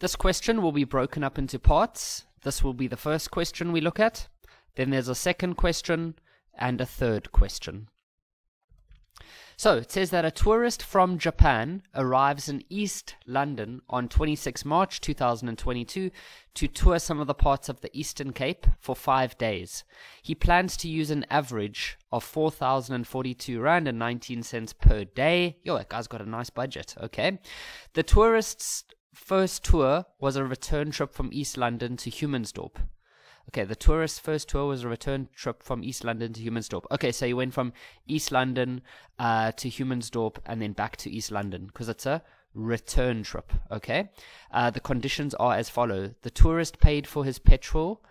This question will be broken up into parts. This will be the first question we look at. Then there's a second question and a third question. So it says that a tourist from Japan arrives in East London on 26 March 2022 to tour some of the parts of the Eastern Cape for five days. He plans to use an average of 4,042 Rand and 19 cents per day. Yo, that guy's got a nice budget, okay? The tourist's first tour was a return trip from East London to Humansdorp. Okay, the tourist's first tour was a return trip from East London to Humansdorp. Okay, so you went from East London uh, to Humansdorp and then back to East London because it's a return trip. Okay, uh, the conditions are as follow: the tourist paid for his petrol.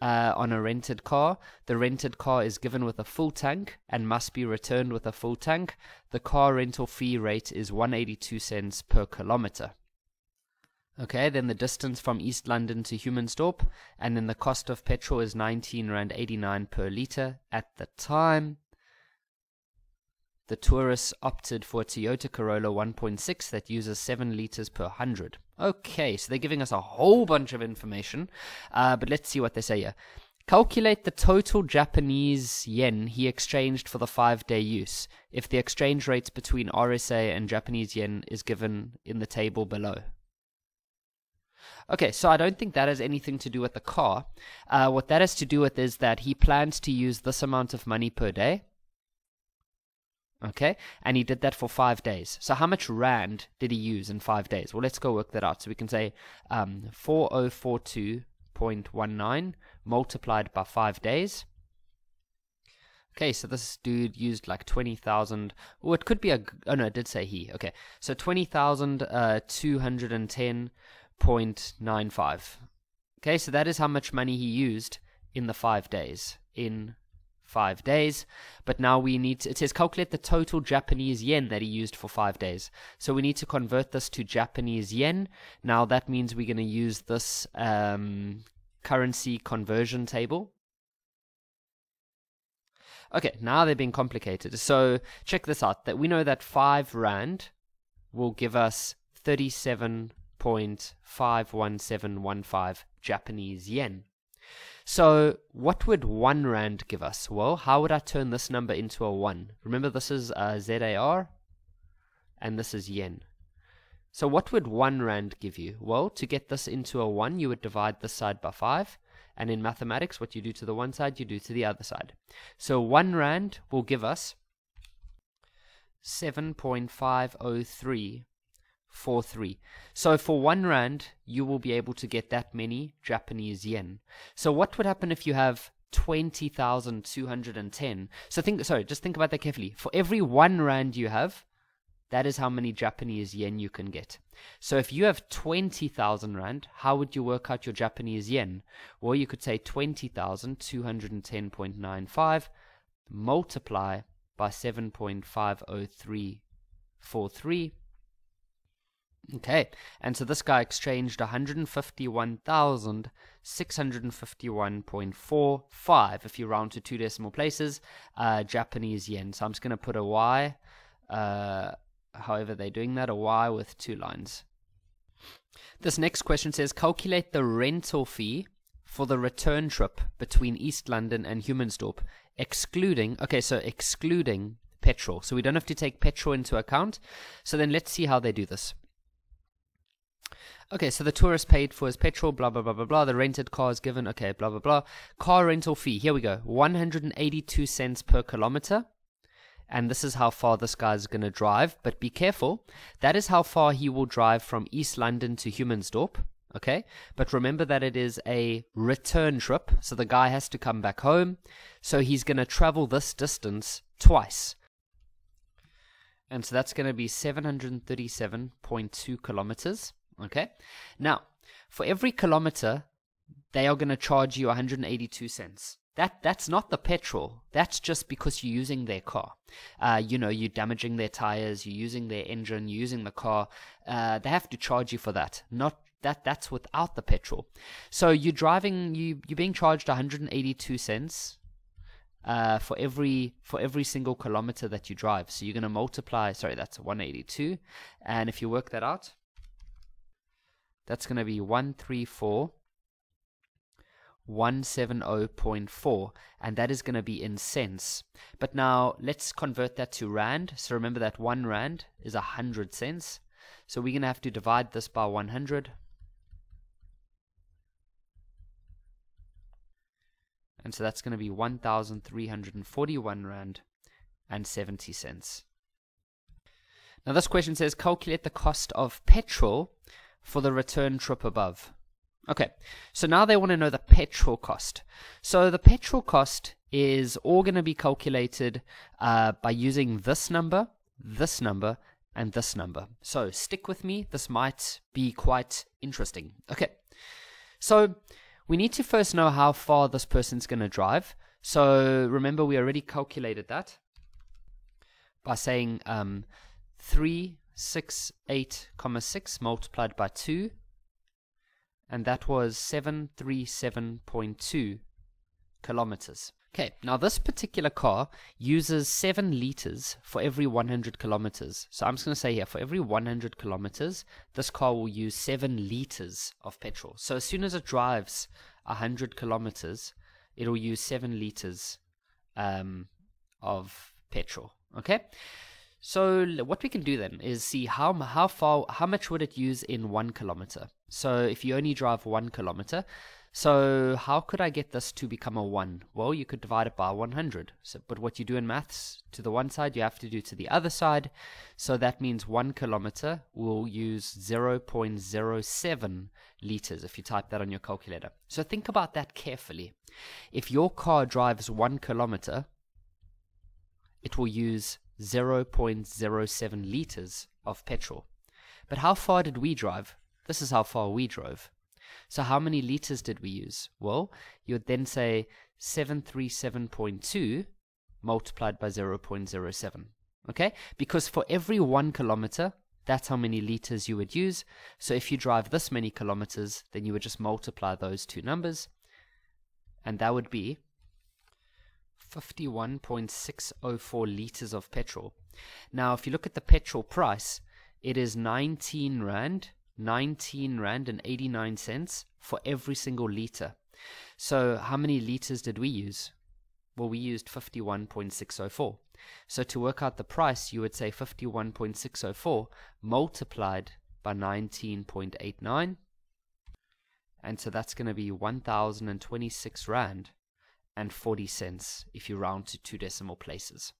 Uh, on a rented car. The rented car is given with a full tank and must be returned with a full tank. The car rental fee rate is 182 cents per kilometer. Okay, then the distance from East London to Humansdorp, and then the cost of petrol is 19 Rand 89 per litre at the time. The tourists opted for a Toyota Corolla 1.6 that uses 7 litres per 100. Okay, so they're giving us a whole bunch of information, uh, but let's see what they say here. Calculate the total Japanese yen he exchanged for the five day use if the exchange rate between RSA and Japanese yen is given in the table below. Okay, so I don't think that has anything to do with the car. Uh, what that has to do with is that he plans to use this amount of money per day. Okay, and he did that for five days. So how much rand did he use in five days? Well, let's go work that out. So we can say um, 4042.19 multiplied by five days. Okay, so this dude used like 20,000. Oh, it could be a. Oh, no, it did say he. Okay, so 20,210. Uh, 0.95. Okay, so that is how much money he used in the five days. In five days. But now we need to, it says calculate the total Japanese yen that he used for five days. So we need to convert this to Japanese yen. Now that means we're going to use this um, currency conversion table. Okay, now they're being complicated. So check this out. That we know that five rand will give us 37 0.51715 Japanese yen. So, what would 1 Rand give us? Well, how would I turn this number into a 1? Remember, this is uh, ZAR and this is yen. So, what would 1 Rand give you? Well, to get this into a 1, you would divide this side by 5. And in mathematics, what you do to the one side, you do to the other side. So, 1 Rand will give us 7.503 four three. So for one rand, you will be able to get that many Japanese yen. So what would happen if you have 20,210? So think, sorry, just think about that carefully. For every one rand you have, that is how many Japanese yen you can get. So if you have 20,000 rand, how would you work out your Japanese yen? Well, you could say 20,210.95 multiply by 7.50343 Okay, and so this guy exchanged 151,651.45 if you round to two decimal places, uh, Japanese yen. So I'm just going to put a Y, uh, however they're doing that, a Y with two lines. This next question says calculate the rental fee for the return trip between East London and Humansdorp, excluding, okay, so excluding petrol. So we don't have to take petrol into account. So then let's see how they do this. Okay, so the tourist paid for his petrol, blah, blah, blah, blah, blah. The rented car is given, okay, blah, blah, blah. Car rental fee, here we go 182 cents per kilometer. And this is how far this guy is going to drive. But be careful, that is how far he will drive from East London to Humansdorp. Okay, but remember that it is a return trip, so the guy has to come back home. So he's going to travel this distance twice. And so that's going to be 737.2 kilometers. Okay. Now, for every kilometer, they are going to charge you 182 cents. That that's not the petrol. That's just because you're using their car. Uh, you know, you're damaging their tires, you're using their engine, you're using the car. Uh, they have to charge you for that. Not that that's without the petrol. So you're driving, you you're being charged 182 cents uh, for every for every single kilometer that you drive. So you're going to multiply. Sorry, that's 182, and if you work that out, that's going to be 134 170.4 and that is going to be in cents. But now let's convert that to rand. So remember that 1 rand is a 100 cents. So we're going to have to divide this by 100 and so that's going to be 1341 rand and 70 cents. Now this question says calculate the cost of petrol for the return trip above Okay, so now they want to know the petrol cost. So the petrol cost is all going to be calculated uh, by using this number, this number, and this number. So stick with me, this might be quite interesting. Okay, so we need to first know how far this person's going to drive. So remember, we already calculated that by saying um, 368,6 multiplied by 2 and that was 737.2 kilometers. Okay, now this particular car uses 7 liters for every 100 kilometers. So I'm just going to say here, for every 100 kilometers, this car will use 7 liters of petrol. So as soon as it drives 100 kilometers, it'll use 7 liters um, of petrol. Okay? So what we can do then is see how how far how much would it use in one kilometer. So if you only drive one kilometer, so how could I get this to become a one? Well, you could divide it by 100. So, but what you do in maths to the one side, you have to do to the other side. So that means one kilometer will use 0.07 liters if you type that on your calculator. So think about that carefully. If your car drives one kilometer, it will use 0.07 liters of petrol. But how far did we drive? This is how far we drove. So how many liters did we use? Well, you would then say 737.2 multiplied by 0.07. Okay? Because for every one kilometer, that's how many liters you would use. So if you drive this many kilometers, then you would just multiply those two numbers. And that would be 51.604 liters of petrol. Now, if you look at the petrol price, it is 19 rand, 19 rand and 89 cents for every single liter. So, how many liters did we use? Well, we used 51.604. So, to work out the price, you would say 51.604 multiplied by 19.89. And so that's going to be 1026 rand and 40 cents if you round to two decimal places.